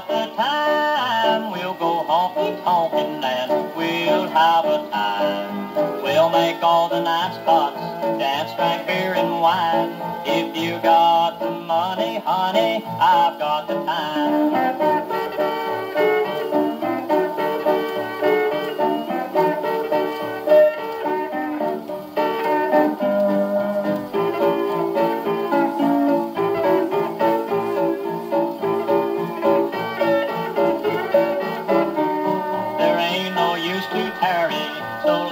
I've the time. We'll go honky tonkin' and we'll have a time. We'll make all the night spots, dance, drink beer and wine. If you got the money, honey, I've got the time.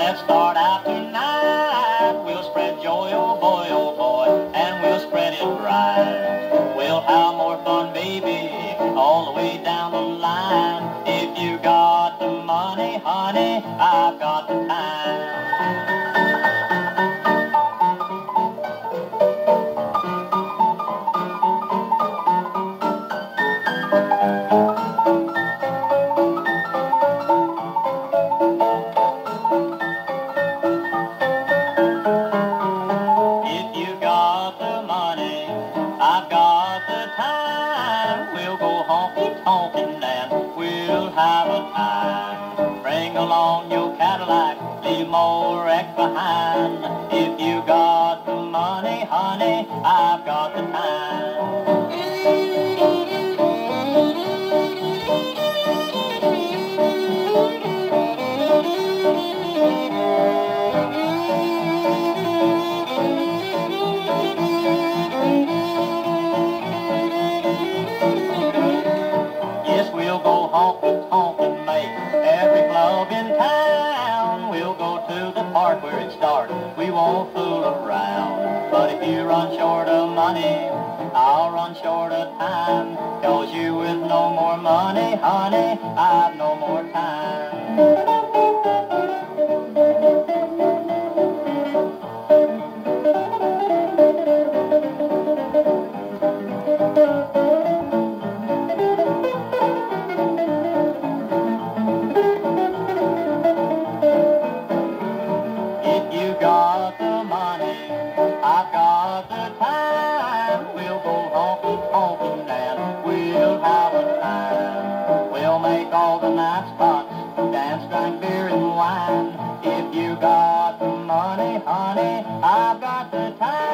Let's start out tonight. We'll spread joy, oh boy, oh boy, and we'll spread it right. We'll have more fun, baby, all the way down the line. If you got the money, honey, I've got the time. The money, I've got the time. We'll go honky tonkin' and we'll have a time. Bring along your Cadillac, leave more wreck behind. If you got the money, honey, I've got the time. Yes, we'll go honky tonk and make every club in town. We'll go to the park where it starts. We won't fool around. But if you run short of money, I'll run short of time. Cause you with no more money, honey, I've no. spots, dance like beer and wine. If you got the money, honey, I've got the time.